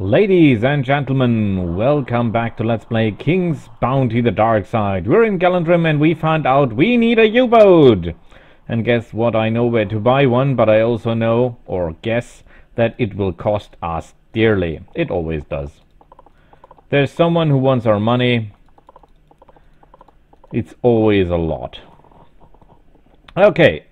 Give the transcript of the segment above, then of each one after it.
Ladies and gentlemen, welcome back to Let's Play King's Bounty The Dark Side. We're in Galandrim and we found out we need a U-boat! And guess what? I know where to buy one, but I also know, or guess, that it will cost us dearly. It always does. There's someone who wants our money. It's always a lot. Okay,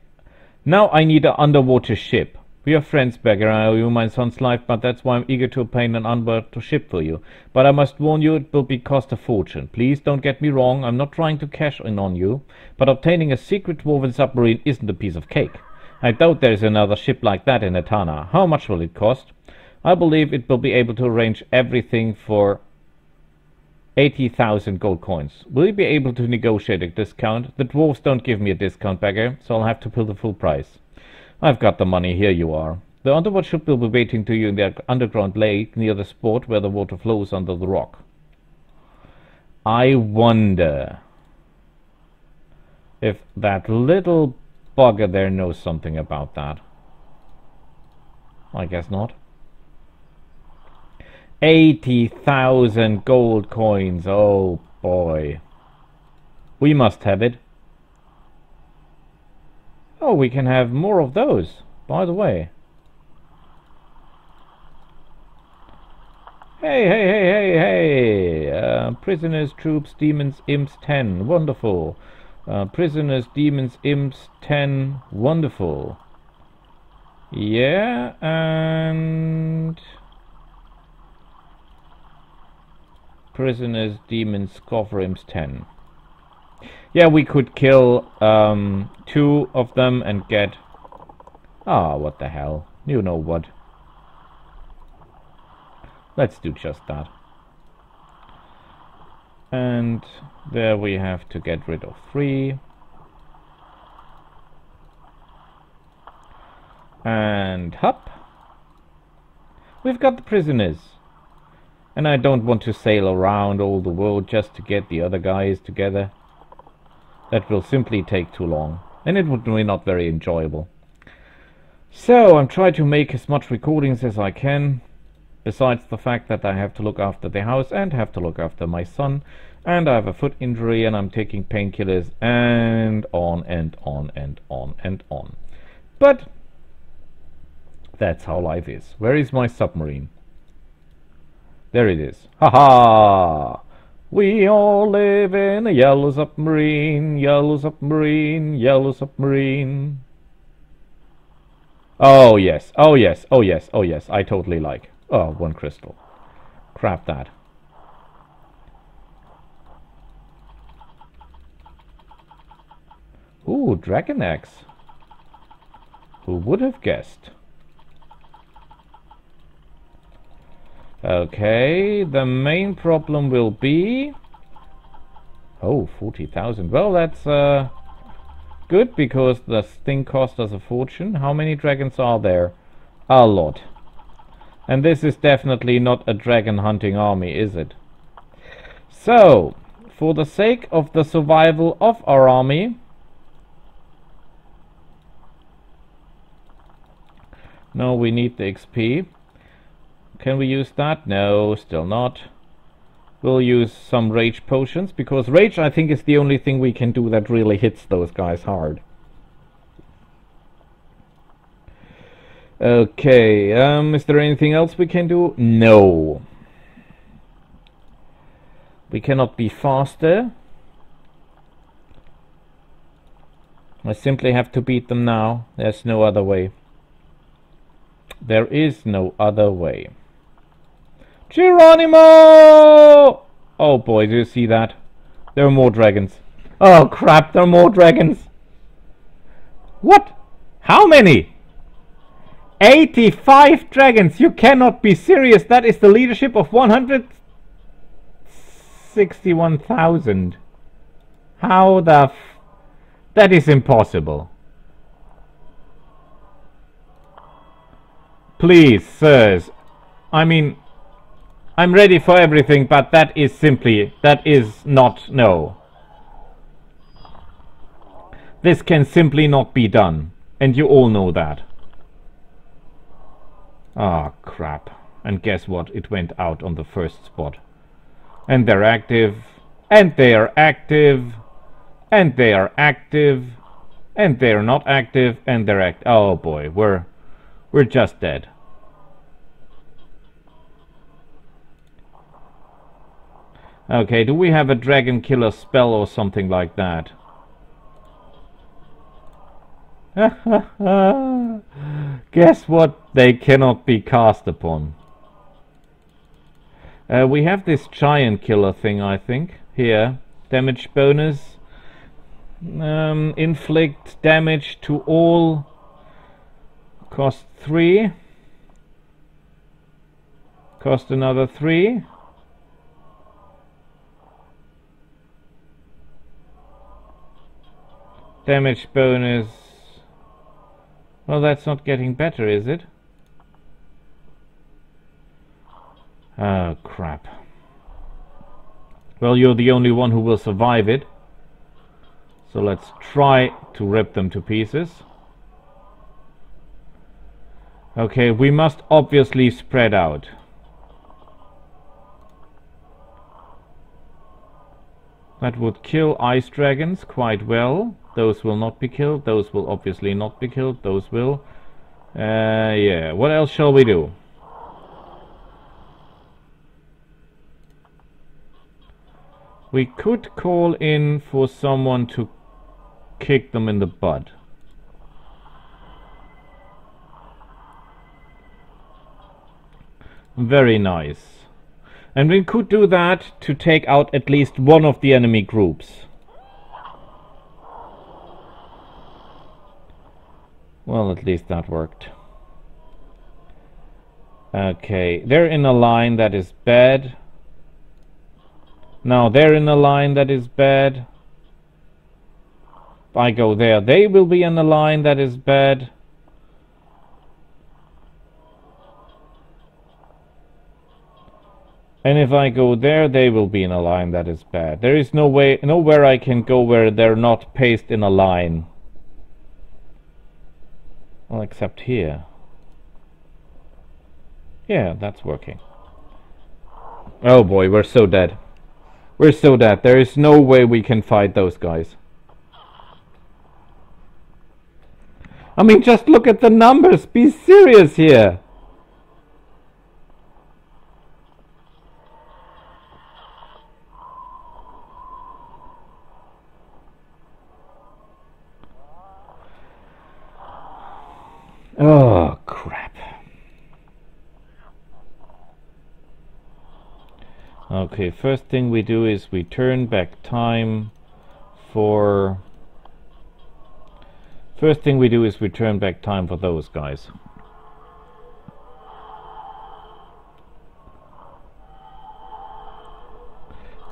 now I need an underwater ship. We are friends, beggar. I owe you my son's life, but that's why I'm eager to obtain an underwater ship for you. But I must warn you, it will be cost a fortune. Please don't get me wrong, I'm not trying to cash in on you, but obtaining a secret dwarven submarine isn't a piece of cake. I doubt there's another ship like that in Etana. How much will it cost? I believe it will be able to arrange everything for 80,000 gold coins. Will you be able to negotiate a discount? The dwarves don't give me a discount, beggar, so I'll have to pay the full price. I've got the money, here you are. The underwater ship will be waiting to you in the underground lake near the spot where the water flows under the rock. I wonder if that little bugger there knows something about that. I guess not. 80,000 gold coins, oh boy. We must have it. Oh, we can have more of those, by the way. Hey, hey, hey, hey, hey! Uh, prisoners, troops, demons, imps, 10. Wonderful. Uh, prisoners, demons, imps, 10. Wonderful. Yeah, and... Prisoners, demons, scoffer, imps, 10. Yeah, we could kill um, two of them and get... Ah, oh, what the hell. You know what. Let's do just that. And there we have to get rid of three. And hop. We've got the prisoners. And I don't want to sail around all the world just to get the other guys together. That will simply take too long, and it would be not very enjoyable. So I'm trying to make as much recordings as I can, besides the fact that I have to look after the house and have to look after my son, and I have a foot injury and I'm taking painkillers, and on and on and on and on. But that's how life is. Where is my submarine? There it is. Ha ha! We all live in a yellow submarine, yellow submarine, yellow submarine. Oh yes, oh yes, oh yes, oh yes, I totally like. Oh, one crystal. Crap that. Ooh, Dragon Axe. Who would have guessed? Okay, the main problem will be... Oh, 40,000. Well, that's uh, good because the thing cost us a fortune. How many dragons are there? A lot. And this is definitely not a dragon hunting army, is it? So, for the sake of the survival of our army... No, we need the XP. Can we use that? No, still not. We'll use some rage potions, because rage I think is the only thing we can do that really hits those guys hard. Okay, um, is there anything else we can do? No. We cannot be faster. I simply have to beat them now. There's no other way. There is no other way. Geronimo! Oh boy, do you see that? There are more dragons. Oh crap, there are more dragons. What? How many? 85 dragons! You cannot be serious! That is the leadership of 161,000. How the f... That is impossible. Please, sirs. I mean, I'm ready for everything, but that is simply, that is not, no. This can simply not be done, and you all know that. Ah, oh, crap. And guess what? It went out on the first spot. And they're active. And they are active. And they are active. And they're not active. And they're act. Oh boy, we're we're just dead. Okay, do we have a dragon killer spell or something like that? Guess what? They cannot be cast upon. Uh, we have this giant killer thing, I think. Here. Damage bonus. Um, inflict damage to all. Cost 3. Cost another 3. Damage bonus. Well, that's not getting better, is it? Oh, crap. Well, you're the only one who will survive it. So let's try to rip them to pieces. Okay, we must obviously spread out. That would kill ice dragons quite well. Those will not be killed. Those will obviously not be killed. Those will. Uh, yeah. What else shall we do? We could call in for someone to kick them in the butt. Very nice. And we could do that to take out at least one of the enemy groups. Well, at least that worked. Okay, they're in a line that is bad. Now they're in a line that is bad. If I go there, they will be in a line that is bad. And if I go there, they will be in a line that is bad. There is no way, nowhere I can go where they're not paced in a line. Well, except here. Yeah, that's working. Oh boy, we're so dead. We're so dead. There is no way we can fight those guys. I mean, just look at the numbers. Be serious here. Oh, crap. Okay, first thing we do is we turn back time for... First thing we do is we turn back time for those guys.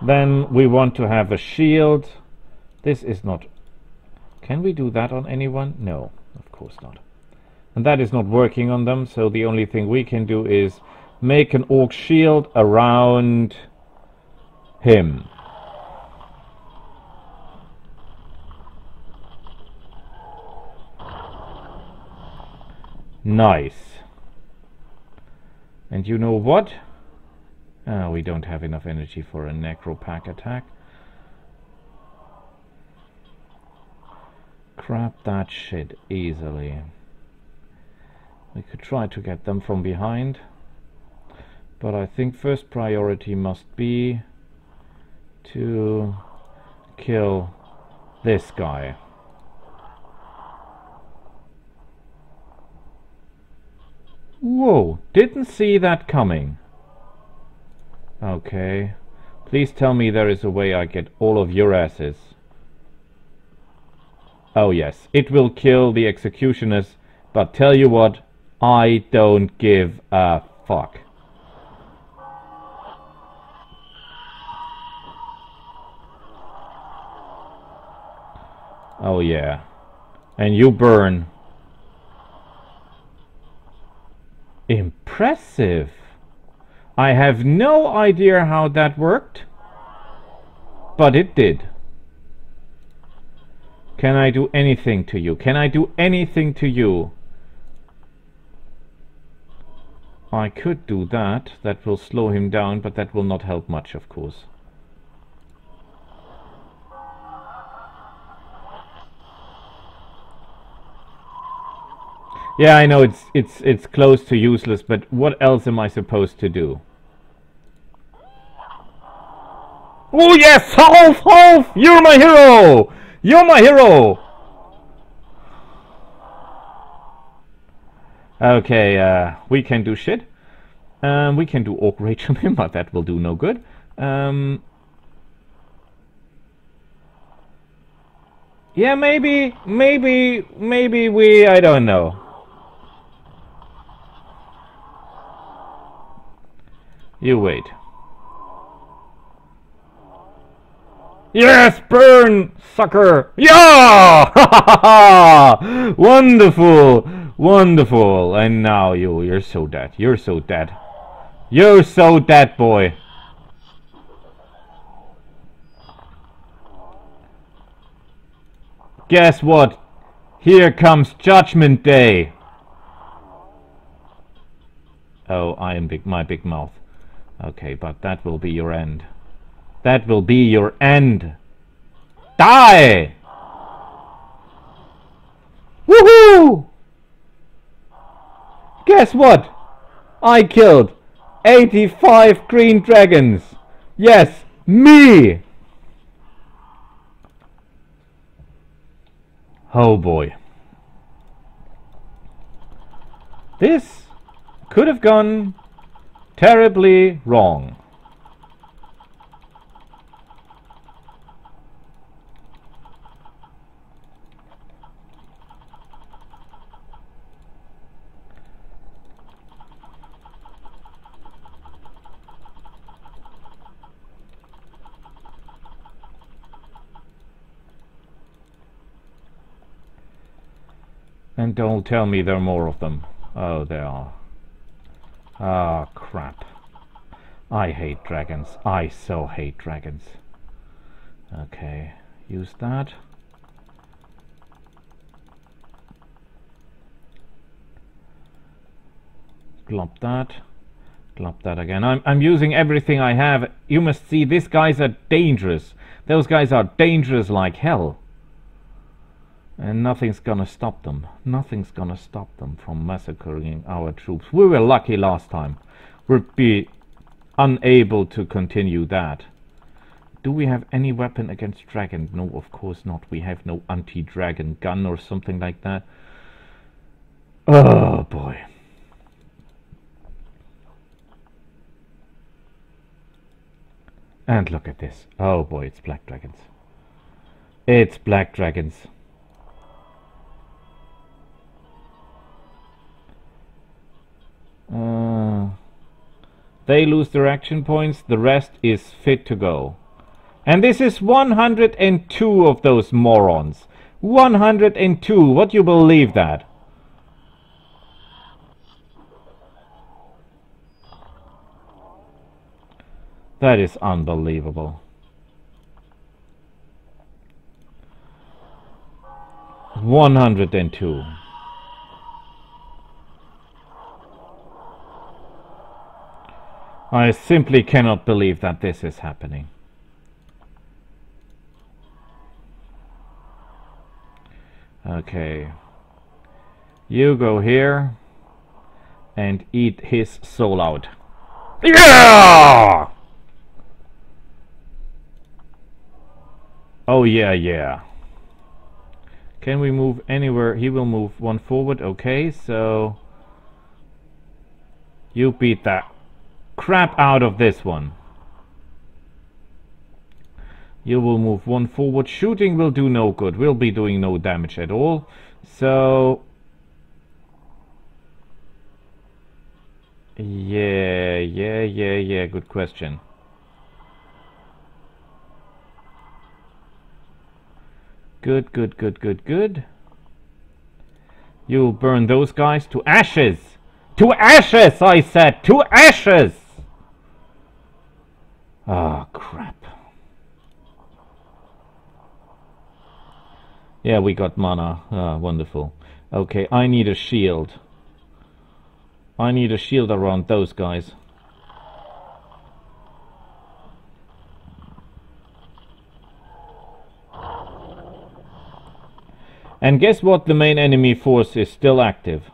Then we want to have a shield. This is not... Can we do that on anyone? No, of course not and that is not working on them. So the only thing we can do is make an orc shield around him. Nice. And you know what? Oh, we don't have enough energy for a necropack attack. Crap that shit easily we could try to get them from behind. But I think first priority must be to kill this guy. Whoa, didn't see that coming. Okay. Please tell me there is a way I get all of your asses. Oh yes, it will kill the executioners, but tell you what, I don't give a fuck. Oh yeah. And you burn. Impressive. I have no idea how that worked. But it did. Can I do anything to you? Can I do anything to you? I could do that. That will slow him down, but that will not help much, of course. Yeah, I know it's it's it's close to useless, but what else am I supposed to do? Oh yes, Half, Half! You're my hero! You're my hero! Okay, uh, we can do shit. Um, we can do Orc but that will do no good. Um, yeah, maybe, maybe, maybe we, I don't know. You wait. Yes, burn, sucker! Yeah! Wonderful! Wonderful! And now you, you're so dead. You're so dead. You're so dead, boy. Guess what? Here comes Judgment Day. Oh, I am big, my big mouth. Okay, but that will be your end. That will be your end. Die! Woohoo! Guess what? I killed 85 green dragons. Yes, me! Oh boy. This could have gone terribly wrong. And don't tell me there are more of them. Oh, there are. Ah, oh, crap. I hate dragons. I so hate dragons. Okay, use that. Glop that. Glop that again. I'm, I'm using everything I have. You must see, these guys are dangerous. Those guys are dangerous like hell. And nothing's gonna stop them. Nothing's gonna stop them from massacring our troops. We were lucky last time. We'd be unable to continue that. Do we have any weapon against dragon? No, of course not. We have no anti-dragon gun or something like that. Oh boy. And look at this. Oh boy, it's black dragons. It's black dragons. Uh, they lose their action points, the rest is fit to go. And this is 102 of those morons. 102, what do you believe that? That is unbelievable. 102. I simply cannot believe that this is happening. Okay. You go here and eat his soul out. Yeah! Oh yeah, yeah. Can we move anywhere? He will move one forward. Okay, so... You beat that crap out of this one. You will move one forward. Shooting will do no good. We'll be doing no damage at all. So... Yeah, yeah, yeah, yeah. Good question. Good, good, good, good, good. You'll burn those guys to ashes! To ashes, I said! To ashes! Ah, oh, crap. Yeah, we got mana. Ah, wonderful. Okay, I need a shield. I need a shield around those guys. And guess what? The main enemy force is still active.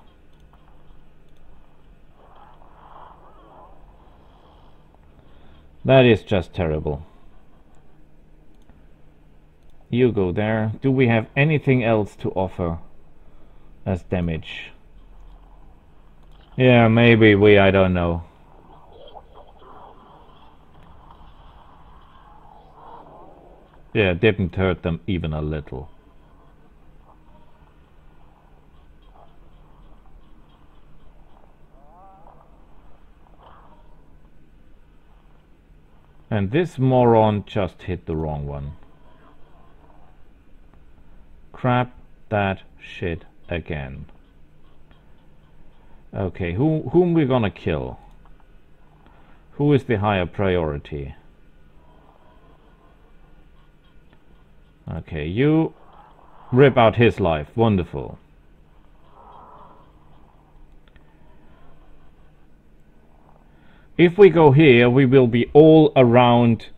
That is just terrible. You go there. Do we have anything else to offer as damage? Yeah, maybe we, I don't know. Yeah, didn't hurt them even a little. And this moron just hit the wrong one. Crap that shit again. Okay, who whom we gonna kill? Who is the higher priority? Okay, you rip out his life. Wonderful. If we go here, we will be all around...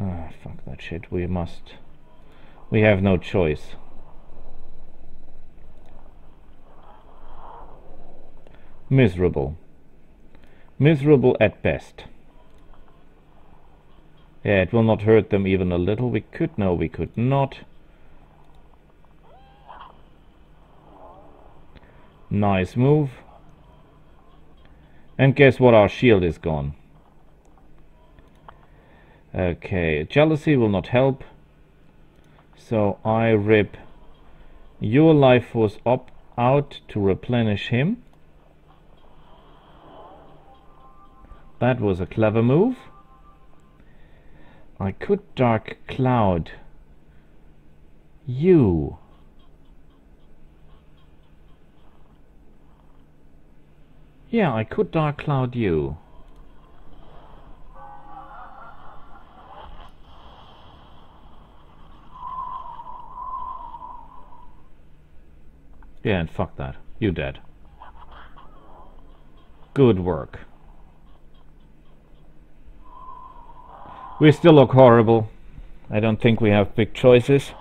Ah, fuck that shit. We must... We have no choice. Miserable. Miserable at best. Yeah, it will not hurt them even a little. We could, no, we could not. Nice move. And guess what? Our shield is gone. Okay, jealousy will not help. So I rip your life force up out to replenish him. That was a clever move. I could Dark Cloud you. Yeah, I could Dark Cloud you. Yeah, and fuck that. You dead. Good work. We still look horrible. I don't think we have big choices.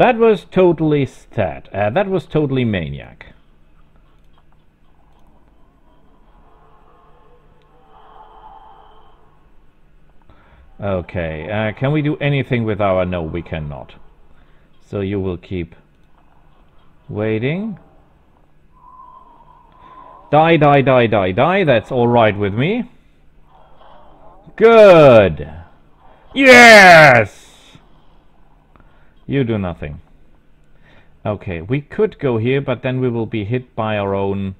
That was totally stat. Uh, that was totally maniac. Okay, uh, can we do anything with our... No, we cannot. So you will keep waiting. Die, die, die, die, die. That's alright with me. Good. Yes! You do nothing. Okay, we could go here, but then we will be hit by our own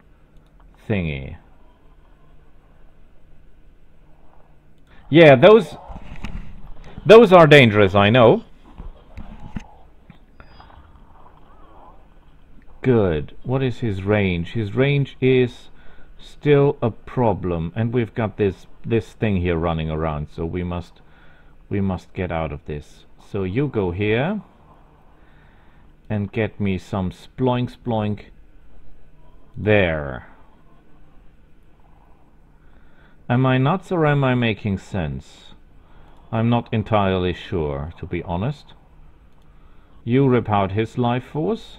thingy. Yeah, those... Those are dangerous, I know. Good. What is his range? His range is still a problem. And we've got this this thing here running around, so we must we must get out of this. So you go here and get me some sploink sploink there. Am I nuts or am I making sense? I'm not entirely sure, to be honest. You rip out his life force.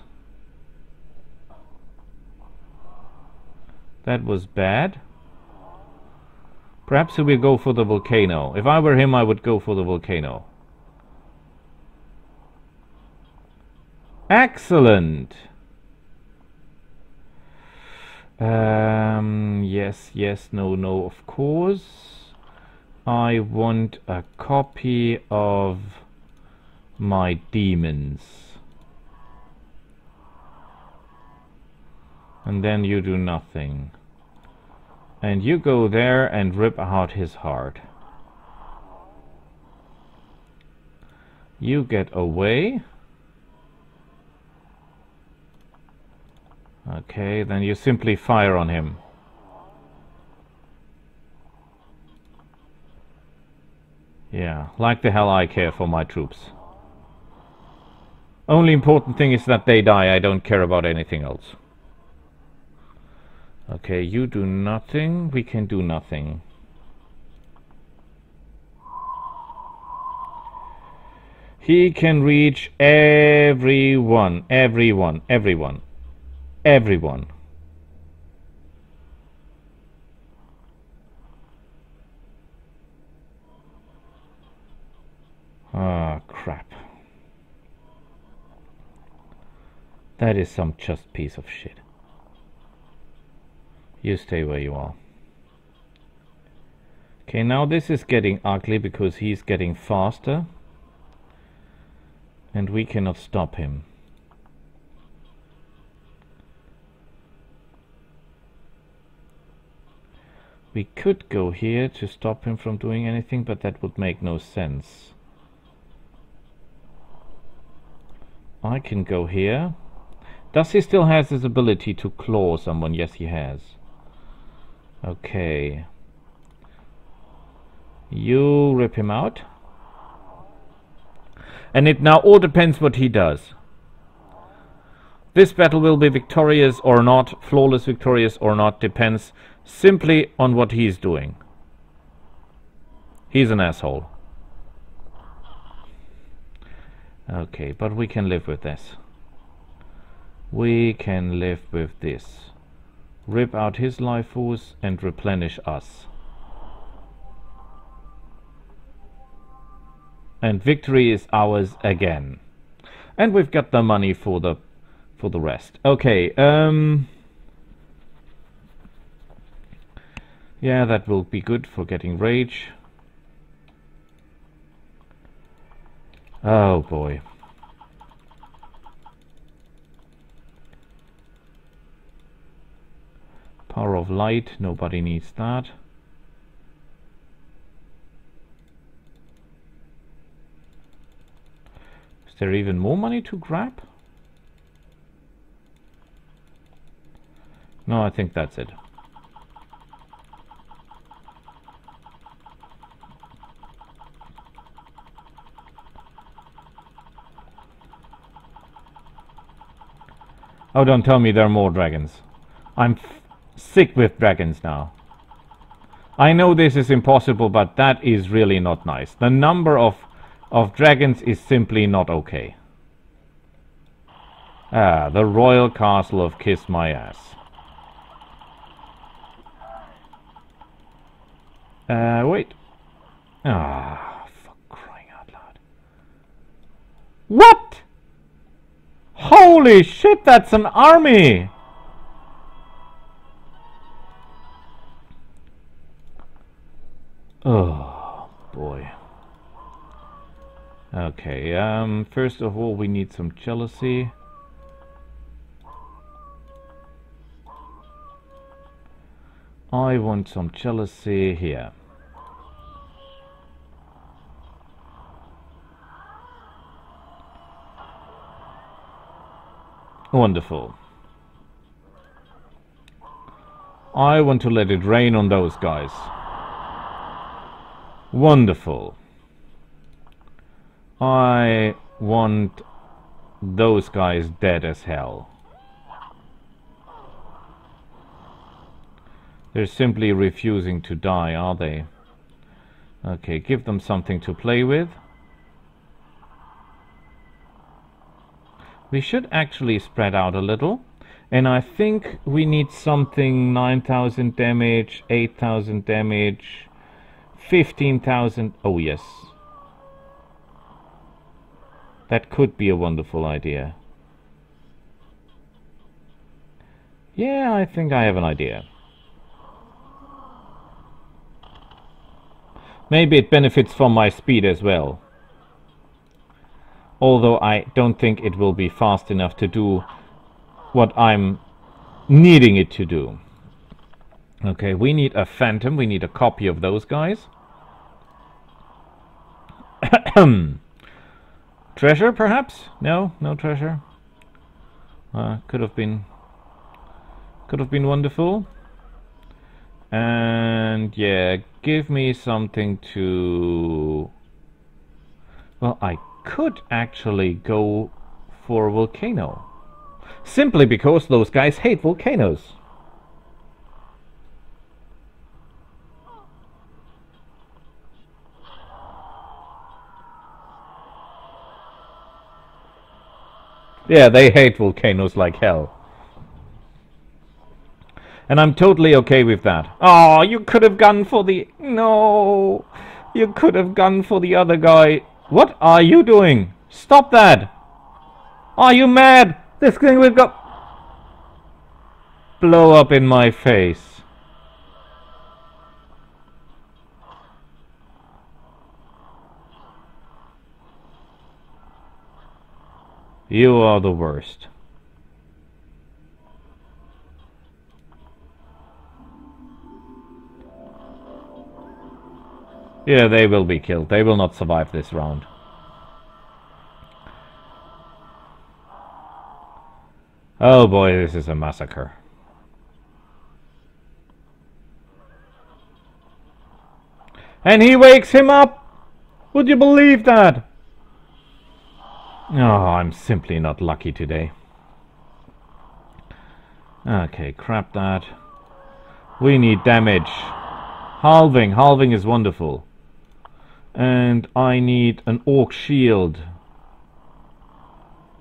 That was bad. Perhaps he will go for the volcano. If I were him, I would go for the volcano. Excellent. Um, yes, yes, no, no, of course. I want a copy of my demons. And then you do nothing. And you go there and rip out his heart. You get away. Okay, then you simply fire on him. Yeah, like the hell I care for my troops. Only important thing is that they die. I don't care about anything else. Okay, you do nothing. We can do nothing. He can reach everyone, everyone, everyone, everyone. Ah, crap. That is some just piece of shit. You stay where you are. Okay, now this is getting ugly because he's getting faster. And we cannot stop him. We could go here to stop him from doing anything, but that would make no sense. I can go here. Does he still have his ability to claw someone? Yes, he has. Okay. You rip him out. And it now all depends what he does. This battle will be victorious or not, flawless victorious or not, depends simply on what he's doing. He's an asshole. Okay, but we can live with this. We can live with this. Rip out his life force and replenish us. And victory is ours again. And we've got the money for the for the rest. Okay, um Yeah, that will be good for getting rage. Oh boy. Power of light, nobody needs that. Is there even more money to grab? No, I think that's it. Oh, don't tell me there are more dragons. I'm sick with dragons now. I know this is impossible, but that is really not nice. The number of, of dragons is simply not okay. Ah, the royal castle of Kiss My Ass. Uh, wait. Ah, for crying out loud. What? Holy shit, that's an army! Oh, boy. Okay, um, first of all we need some jealousy. I want some jealousy here. Wonderful. I want to let it rain on those guys. Wonderful. I want those guys dead as hell. They're simply refusing to die, are they? Okay, give them something to play with. We should actually spread out a little. And I think we need something 9000 damage, 8000 damage, 15,000. Oh, yes. That could be a wonderful idea. Yeah, I think I have an idea. Maybe it benefits from my speed as well although I don't think it will be fast enough to do what I'm needing it to do. Okay, we need a phantom, we need a copy of those guys. treasure, perhaps? No, no treasure. Uh, could have been, could have been wonderful. And yeah, give me something to Well, I could actually go for a volcano. Simply because those guys hate volcanoes. Yeah, they hate volcanoes like hell. And I'm totally okay with that. Oh, you could have gone for the... No! You could have gone for the other guy. What are you doing? Stop that! Are you mad? This thing we've got... Blow up in my face. You are the worst. Yeah, they will be killed. They will not survive this round. Oh boy, this is a massacre. And he wakes him up! Would you believe that? Oh, I'm simply not lucky today. Okay, crap that. We need damage. Halving. Halving is wonderful. And I need an orc shield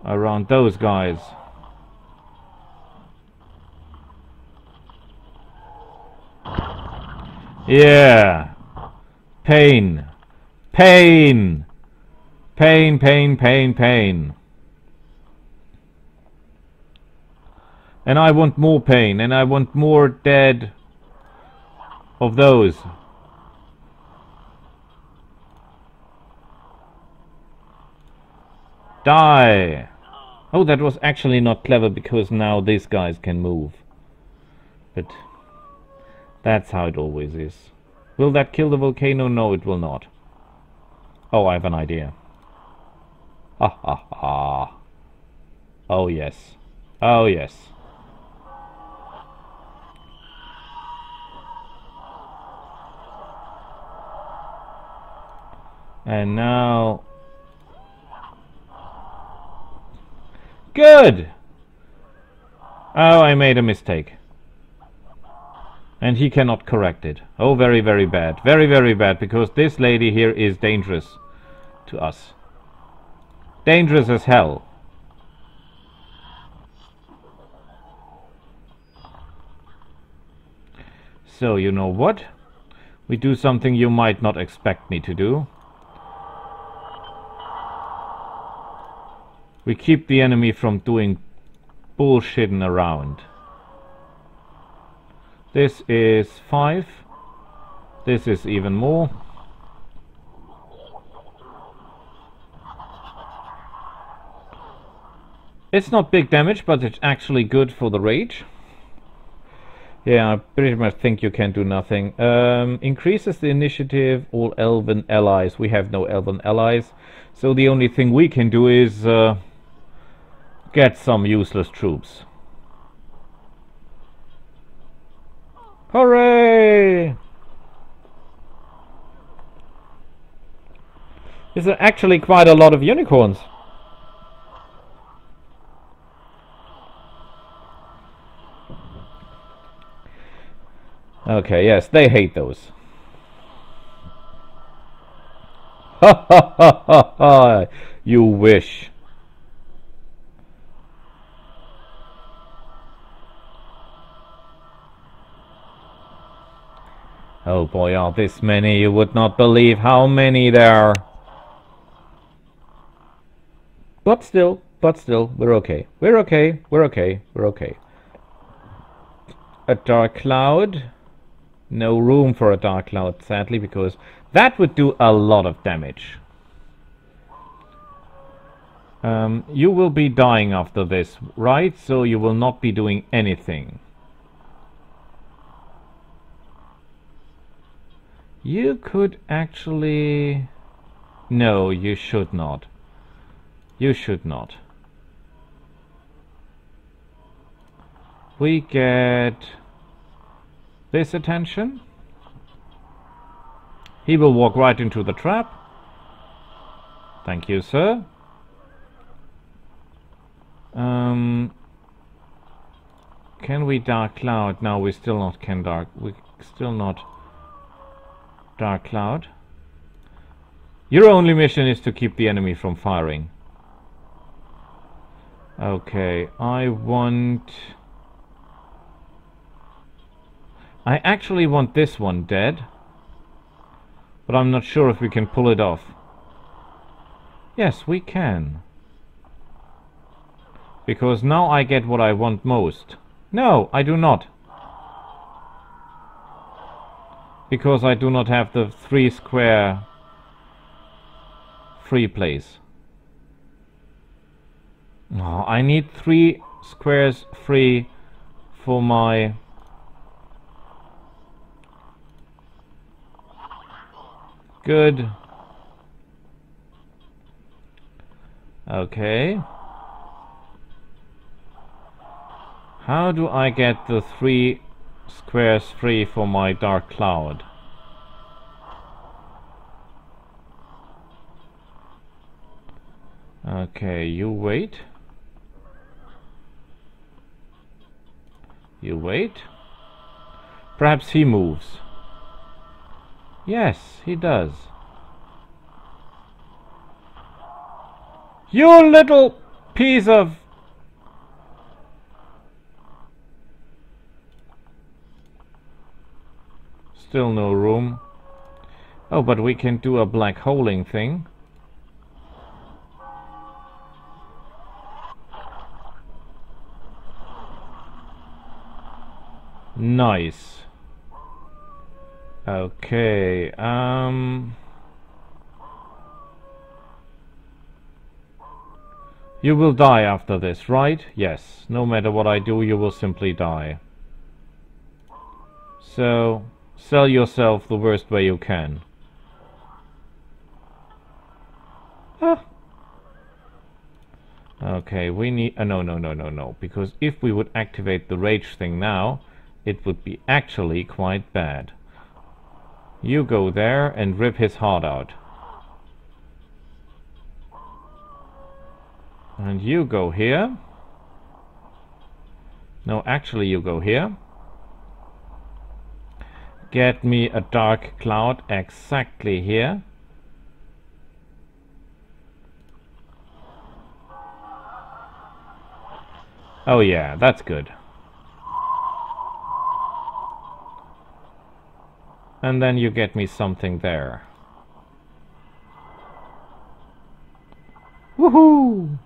around those guys. Yeah. Pain. Pain. Pain, pain, pain, pain. And I want more pain, and I want more dead of those. Die! Oh, that was actually not clever because now these guys can move. But that's how it always is. Will that kill the volcano? No, it will not. Oh, I have an idea. Ha ha ha. Oh yes. Oh yes. And now... Good! Oh, I made a mistake. And he cannot correct it. Oh, very, very bad. Very, very bad, because this lady here is dangerous to us. Dangerous as hell. So, you know what? We do something you might not expect me to do. We keep the enemy from doing bullshitting around. This is 5. This is even more. It's not big damage, but it's actually good for the rage. Yeah, I pretty much think you can do nothing. Um, increases the initiative, all elven allies. We have no elven allies. So the only thing we can do is uh, get some useless troops. Hooray! There's actually quite a lot of unicorns. Okay, yes, they hate those. Ha ha ha ha ha! You wish. Oh boy, are this many, you would not believe how many there are. But still, but still, we're okay. We're okay, we're okay, we're okay. A dark cloud no room for a Dark Cloud, sadly, because that would do a lot of damage. Um, you will be dying after this, right? So you will not be doing anything. You could actually... No, you should not. You should not. We get this attention. He will walk right into the trap. Thank you, sir. Um, can we dark cloud? No, we still not can dark. We still not dark cloud. Your only mission is to keep the enemy from firing. Okay, I want... I actually want this one dead. But I'm not sure if we can pull it off. Yes, we can. Because now I get what I want most. No, I do not. Because I do not have the three square free place. I need three squares free for my good okay How do I get the three squares free for my dark cloud? Okay, you wait. You wait. Perhaps he moves. Yes, he does. You little piece of Still no room. Oh, but we can do a black holing thing. Nice. Okay, um... You will die after this, right? Yes. No matter what I do, you will simply die. So, Sell yourself the worst way you can. Ah. Okay, we need... Uh, no, no, no, no, no. Because if we would activate the rage thing now, it would be actually quite bad. You go there and rip his heart out. And you go here. No, actually you go here get me a dark cloud exactly here. Oh yeah, that's good. And then you get me something there. Woohoo!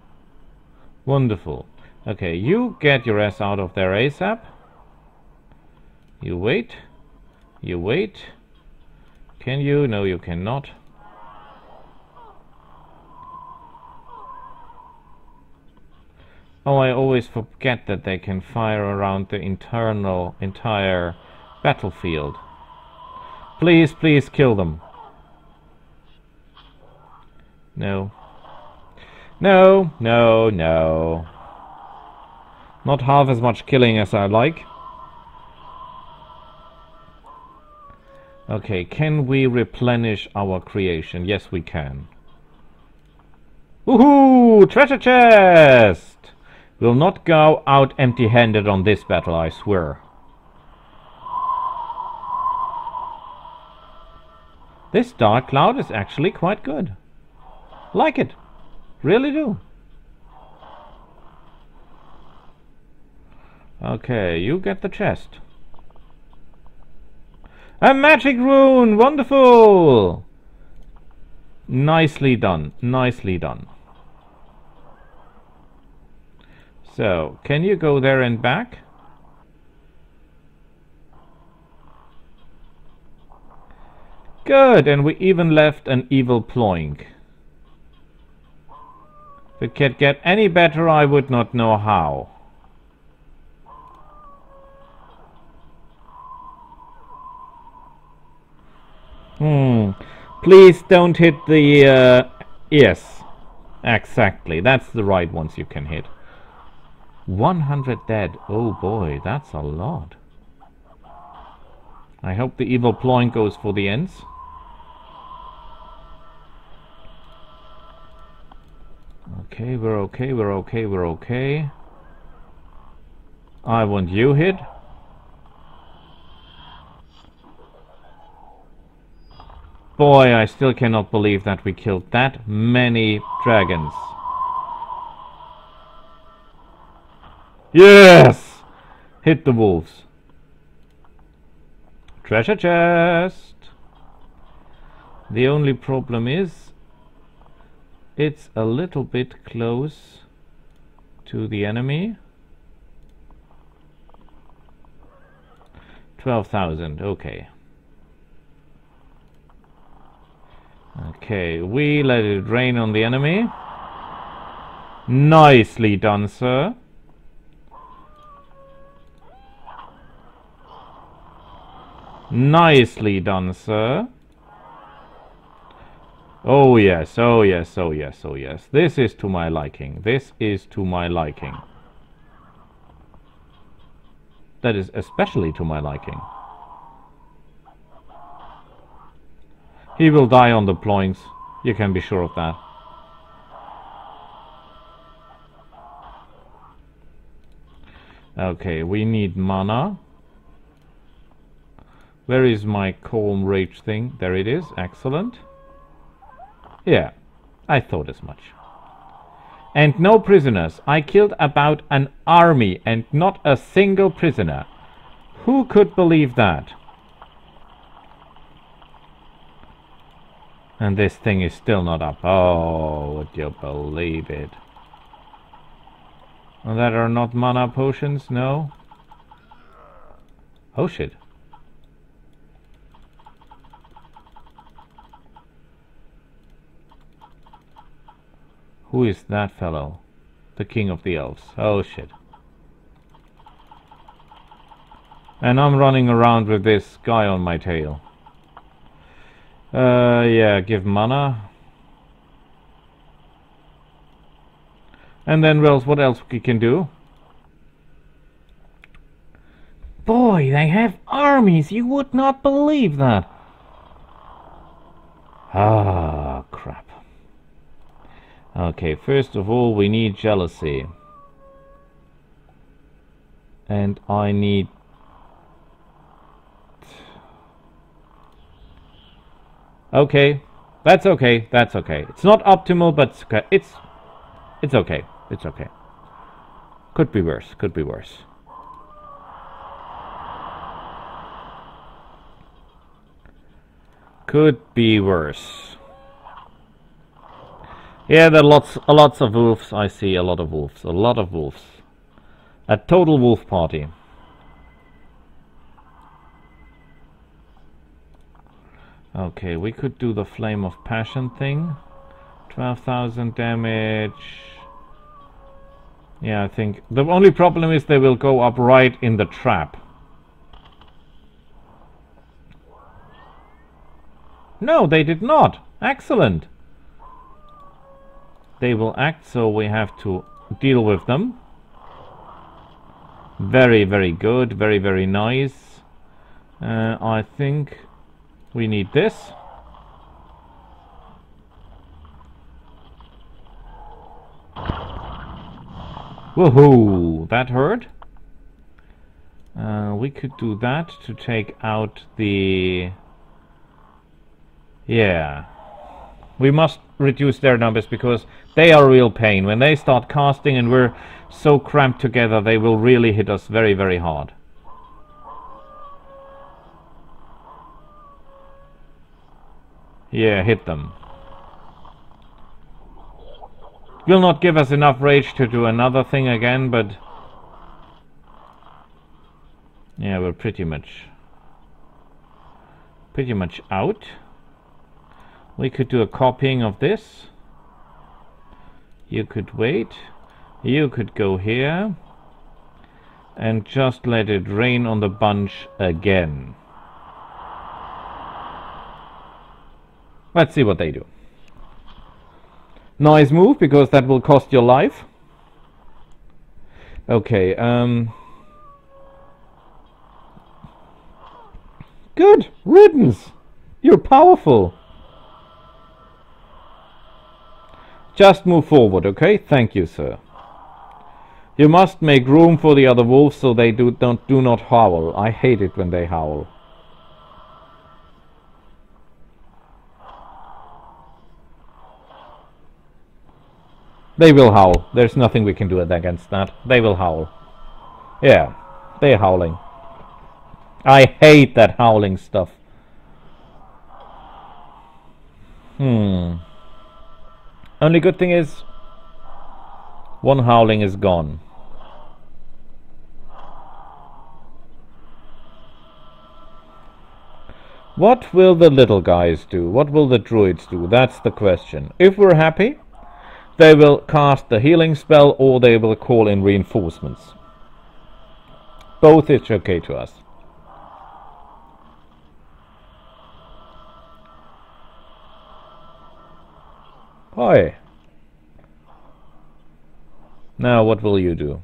Wonderful. Okay, you get your ass out of there ASAP. You wait. You wait. Can you? No, you cannot. Oh, I always forget that they can fire around the internal, entire battlefield. Please, please kill them. No. No, no, no. Not half as much killing as I like. Okay, can we replenish our creation? Yes, we can. Woohoo! Treasure chest! Will not go out empty-handed on this battle, I swear. This dark cloud is actually quite good. Like it. Really do. Okay, you get the chest. A magic rune! Wonderful! Nicely done. Nicely done. So, can you go there and back? Good, and we even left an evil ploink. If it could get any better, I would not know how. Hmm. Please don't hit the... Uh, yes. Exactly. That's the right ones you can hit. 100 dead. Oh boy, that's a lot. I hope the evil ploin goes for the ends. Okay, we're okay, we're okay, we're okay. I want you hit. Boy, I still cannot believe that we killed that many dragons. Yes! Hit the wolves. Treasure chest! The only problem is it's a little bit close to the enemy. 12,000, okay. Okay, we let it rain on the enemy. Nicely done, sir. Nicely done, sir. Oh yes, oh yes, oh yes, oh yes. This is to my liking. This is to my liking. That is especially to my liking. He will die on the ploins. You can be sure of that. Okay, we need mana. Where is my calm rage thing? There it is. Excellent. Yeah, I thought as much. And no prisoners. I killed about an army and not a single prisoner. Who could believe that? And this thing is still not up. Oh, would you believe it? Well, that are not mana potions, no? Oh shit. Who is that fellow? The king of the elves. Oh shit. And I'm running around with this guy on my tail. Uh, yeah, give mana. And then well, what else we can do? Boy, they have armies! You would not believe that! Ah, crap. Okay, first of all, we need jealousy. And I need... Okay, that's okay, that's okay. It's not optimal, but it's okay. It's, it's okay, it's okay. Could be worse, could be worse. Could be worse. Yeah, there are lots, lots of wolves. I see a lot of wolves. A lot of wolves. A total wolf party. Okay, we could do the Flame of Passion thing. 12,000 damage. Yeah, I think... The only problem is they will go up right in the trap. No, they did not. Excellent they will act so we have to deal with them very very good very very nice uh, I think we need this Woohoo! That hurt. Uh, we could do that to take out the... Yeah. We must reduce their numbers because they are real pain. When they start casting and we're so cramped together, they will really hit us very, very hard. Yeah, hit them. Will not give us enough rage to do another thing again, but... Yeah, we're pretty much... Pretty much out. We could do a copying of this. You could wait. You could go here. And just let it rain on the bunch again. Let's see what they do. Nice move, because that will cost your life. Okay, um... Good! Riddance! You're powerful! Just move forward, okay? Thank you, sir. You must make room for the other wolves so they do, don't, do not howl. I hate it when they howl. They will howl. There's nothing we can do against that. They will howl. Yeah, they're howling. I hate that howling stuff. Hmm. Only good thing is, one howling is gone. What will the little guys do? What will the druids do? That's the question. If we're happy, they will cast the healing spell or they will call in reinforcements. Both is okay to us. Hi. Now what will you do?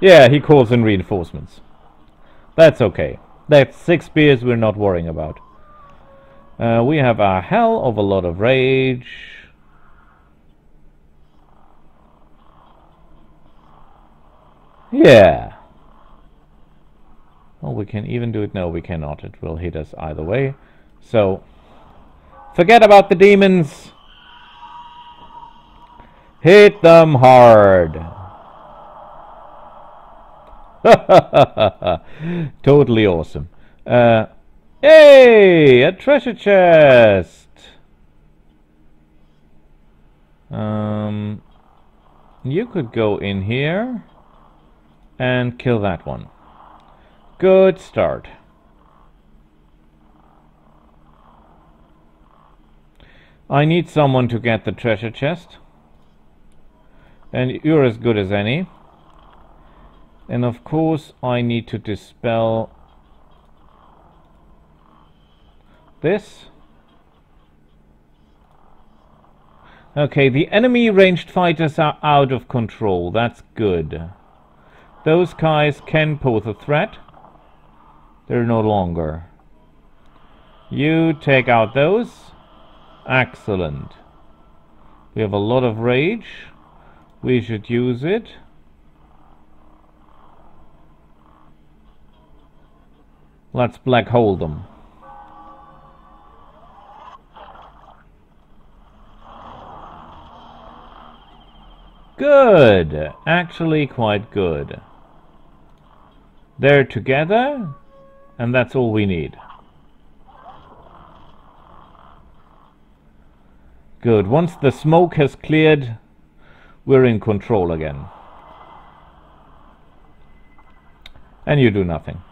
Yeah, he calls in reinforcements. That's okay. That's six beers we're not worrying about. Uh, we have a hell of a lot of rage. Yeah. Well, we can even do it. No, we cannot. It will hit us either way. So, forget about the demons. Hit them hard. totally awesome. Uh, hey, a treasure chest. Um, you could go in here and kill that one. Good start. I need someone to get the treasure chest. And you're as good as any. And of course I need to dispel this. Okay, the enemy ranged fighters are out of control. That's good. Those guys can pose a threat. They're no longer. You take out those. Excellent. We have a lot of rage. We should use it. Let's black hole them. Good! Actually quite good. They're together, and that's all we need. Good. Once the smoke has cleared, we're in control again. And you do nothing.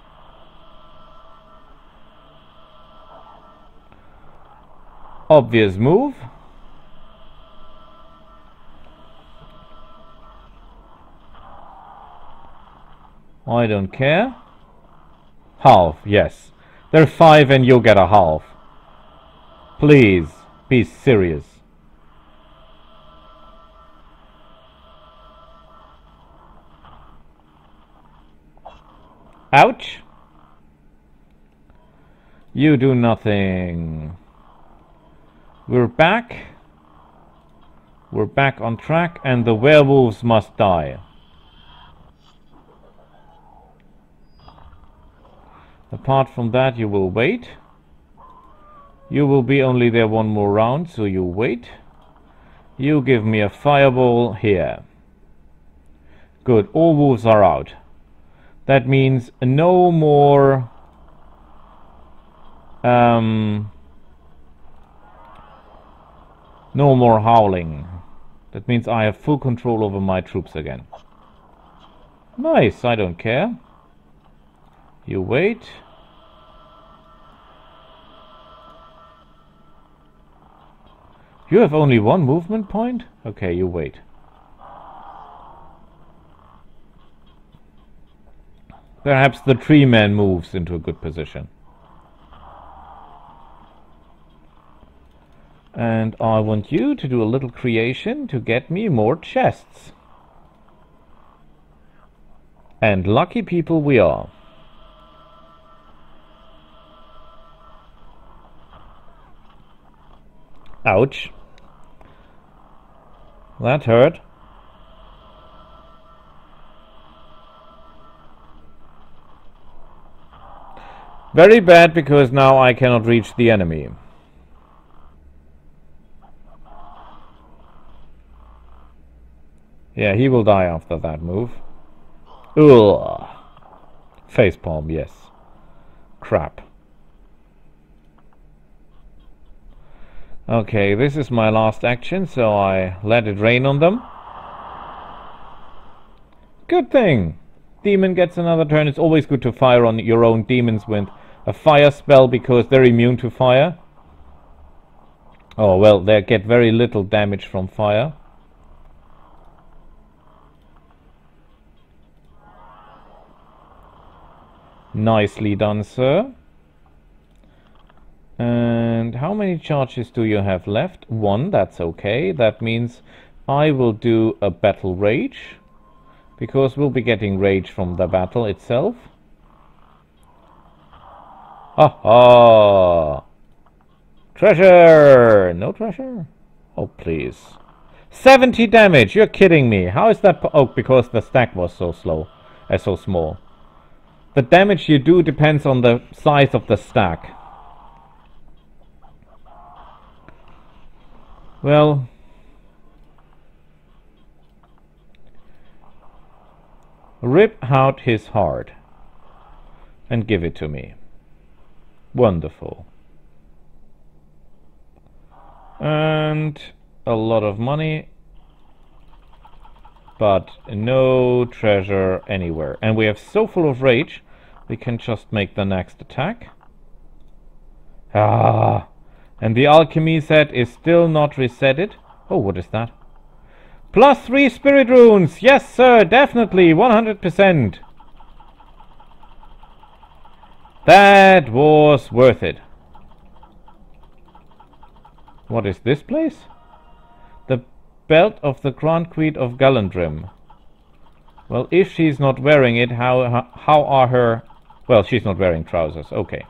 obvious move. I don't care. Half, yes. There are five and you'll get a half. Please, be serious. Ouch. You do nothing. We're back. We're back on track and the werewolves must die. Apart from that you will wait. You will be only there one more round, so you wait. You give me a fireball here. Good, all wolves are out. That means no more um, no more howling. That means I have full control over my troops again. Nice, I don't care. You wait. You have only one movement point? Okay, you wait. Perhaps the tree man moves into a good position. And I want you to do a little creation to get me more chests. And lucky people we are. Ouch. That hurt. Very bad because now I cannot reach the enemy. Yeah, he will die after that move. Ugh. Facepalm, yes. Crap. Okay, this is my last action, so I let it rain on them. Good thing. Demon gets another turn. It's always good to fire on your own demons with a fire spell because they're immune to fire. Oh, well, they get very little damage from fire. Nicely done, sir. And how many charges do you have left? One, that's okay. That means I will do a battle rage. Because we'll be getting rage from the battle itself. Ha ha! Treasure! No treasure? Oh, please. 70 damage! You're kidding me! How is that... Oh, because the stack was so slow. Uh, so small. The damage you do depends on the size of the stack. Well... Rip out his heart and give it to me. Wonderful. And a lot of money but no treasure anywhere. And we have so full of rage, we can just make the next attack. Ah, and the alchemy set is still not resetted. Oh, what is that? Plus three spirit runes! Yes, sir, definitely, 100%. That was worth it. What is this place? The belt of the Grand Queen of Galandrim. Well, if she's not wearing it, how, how are her... Well, she's not wearing trousers. Okay.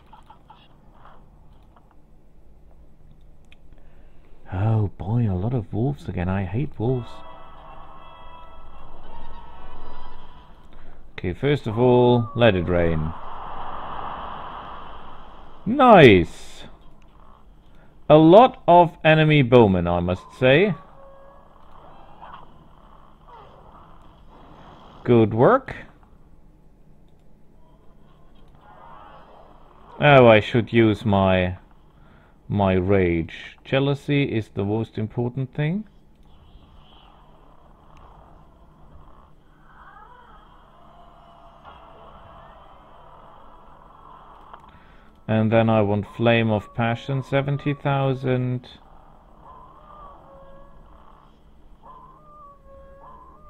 Oh boy, a lot of wolves again. I hate wolves. Okay, first of all, let it rain. Nice! A lot of enemy bowmen, I must say. Good work. Oh, I should use my my rage. Jealousy is the most important thing. And then I want Flame of Passion, 70,000.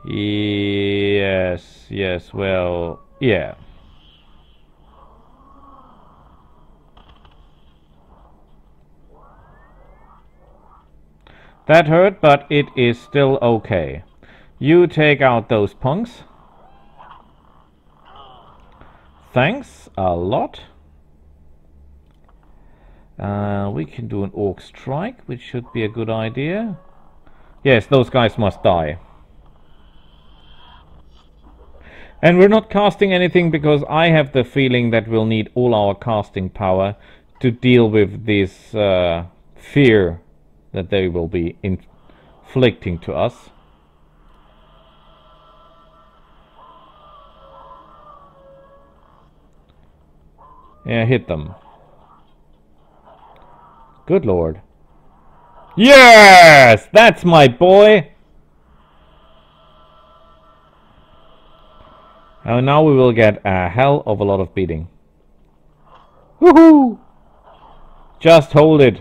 Yes, yes, well, yeah. That hurt, but it is still okay. You take out those punks. Thanks a lot. Uh, we can do an orc strike, which should be a good idea. Yes, those guys must die. And we're not casting anything because I have the feeling that we'll need all our casting power to deal with this uh, fear that they will be inflicting to us. Yeah, hit them. Good lord. Yes! That's my boy! And now we will get a hell of a lot of beating. Woohoo! Just hold it.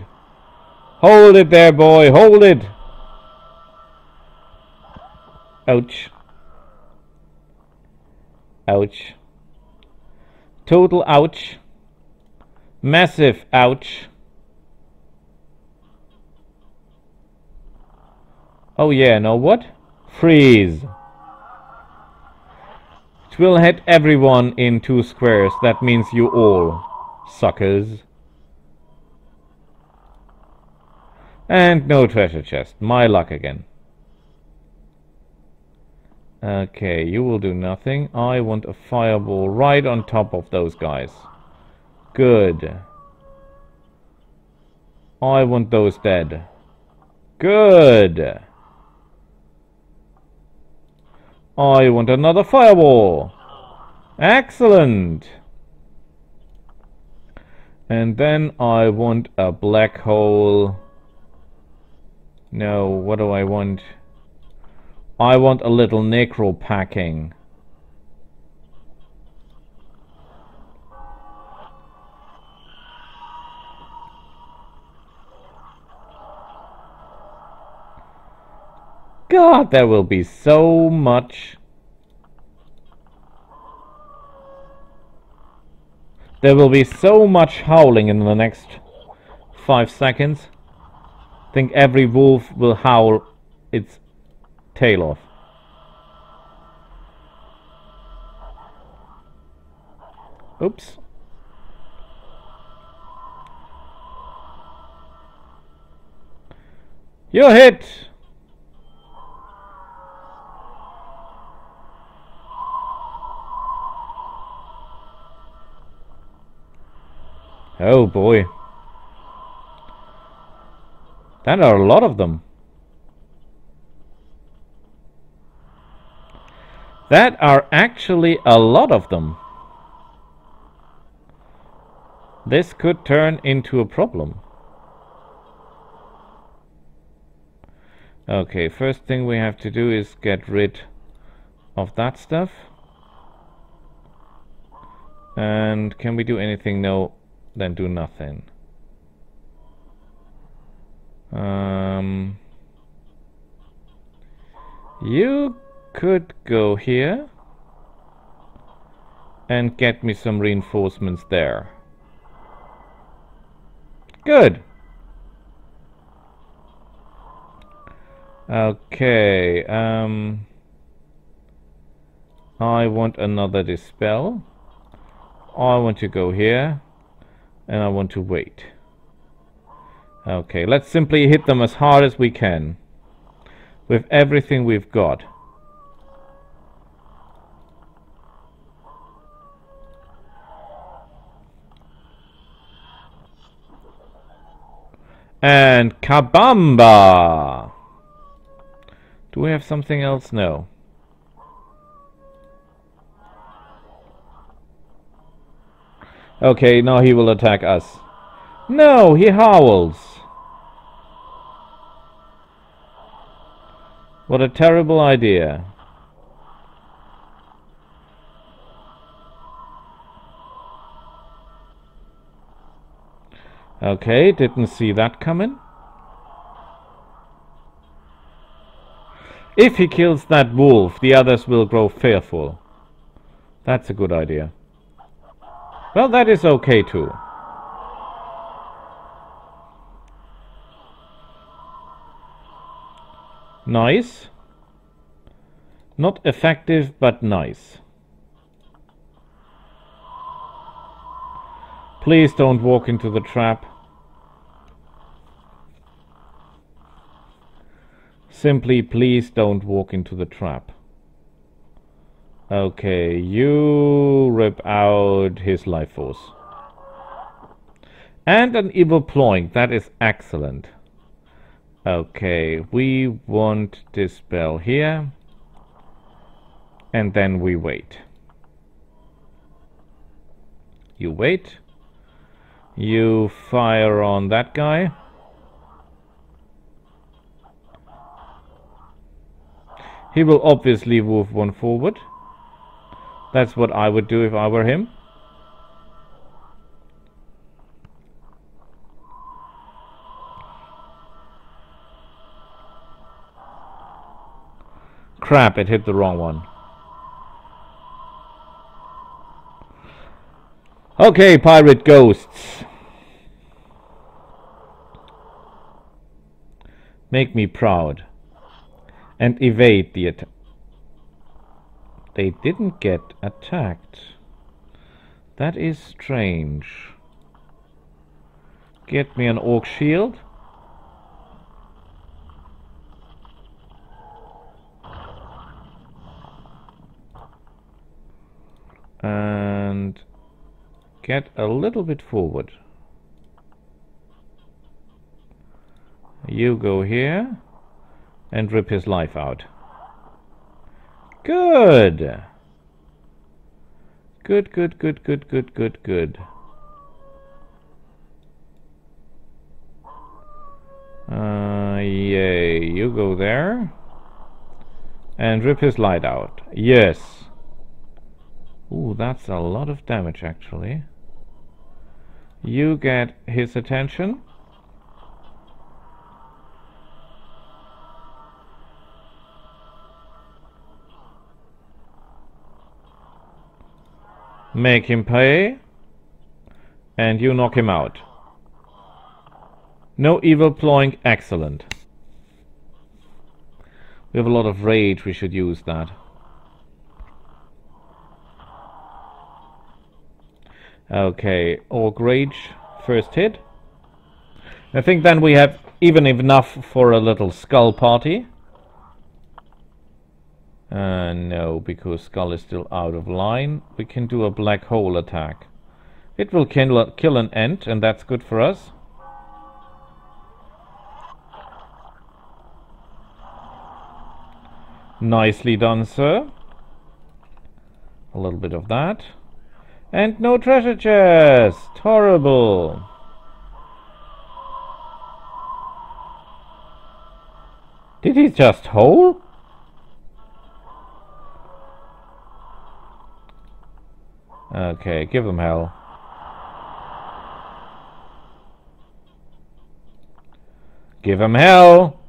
Hold it there, boy. Hold it. Ouch. Ouch. Total ouch. Massive ouch. Oh yeah, know what? Freeze. It will hit everyone in two squares. That means you all, suckers. And no treasure chest. My luck again. Okay, you will do nothing. I want a fireball right on top of those guys. Good. I want those dead. Good. I want another firewall. Excellent. And then I want a black hole. No, what do I want? I want a little necro packing. God, there will be so much. There will be so much howling in the next five seconds. Think every wolf will howl its tail off. Oops. You're hit! Oh boy. That are a lot of them. That are actually a lot of them. This could turn into a problem. Okay, first thing we have to do is get rid of that stuff. And can we do anything? No, then do nothing. Um, you could go here and get me some reinforcements there. Good. Okay, um, I want another dispel. I want to go here and I want to wait. Okay, let's simply hit them as hard as we can with everything we've got. And Kabamba! Do we have something else? No. Okay, now he will attack us. No, he howls. What a terrible idea. Okay, didn't see that coming. If he kills that wolf, the others will grow fearful. That's a good idea. Well, that is okay too. Nice. Not effective, but nice. Please don't walk into the trap. Simply please don't walk into the trap. Okay, you rip out his life force. And an evil ploying, that is excellent. Okay, we want this bell here. And then we wait. You wait. You fire on that guy. He will obviously move one forward. That's what I would do if I were him. Crap, it hit the wrong one. Okay, pirate ghosts. Make me proud and evade the attack. They didn't get attacked. That is strange. Get me an orc shield. Get a little bit forward. You go here and rip his life out. Good! Good, good, good, good, good, good, good. Uh, yay, you go there. And rip his light out. Yes. Ooh, that's a lot of damage actually. You get his attention. Make him pay. And you knock him out. No evil ploying, excellent. We have a lot of rage, we should use that. Okay, Orc Rage, first hit. I think then we have even enough for a little Skull party. Uh, no, because Skull is still out of line. We can do a Black Hole attack. It will kill, kill an Ent, and that's good for us. Nicely done, sir. A little bit of that. And no treasure chest! Horrible! Did he just hole? Okay, give him hell. Give him hell!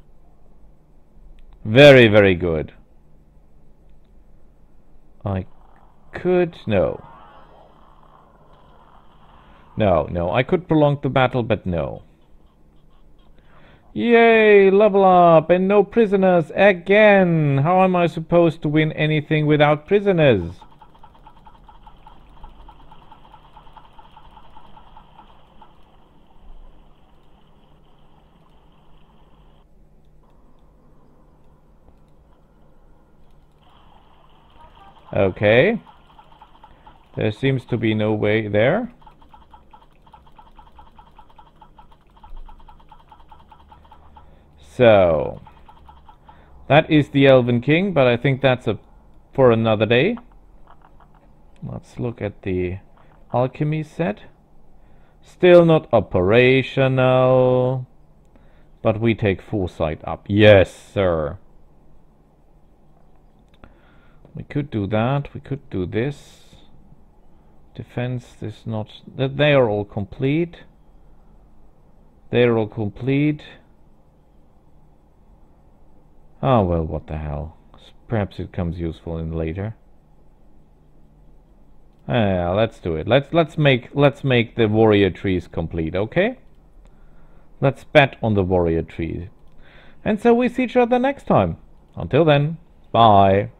Very, very good. I could... no. No, no, I could prolong the battle, but no. Yay, level up, and no prisoners again! How am I supposed to win anything without prisoners? Okay. There seems to be no way there. So, that is the Elven King, but I think that's a for another day. Let's look at the alchemy set. Still not operational, but we take foresight up. Yes, sir. We could do that. We could do this. Defense is not... They are all complete. They are all complete. Oh well, what the hell. Perhaps it comes useful in later. Yeah, let's do it. Let's let's make let's make the warrior trees complete, okay? Let's bet on the warrior trees. And so we see each other next time. Until then, bye.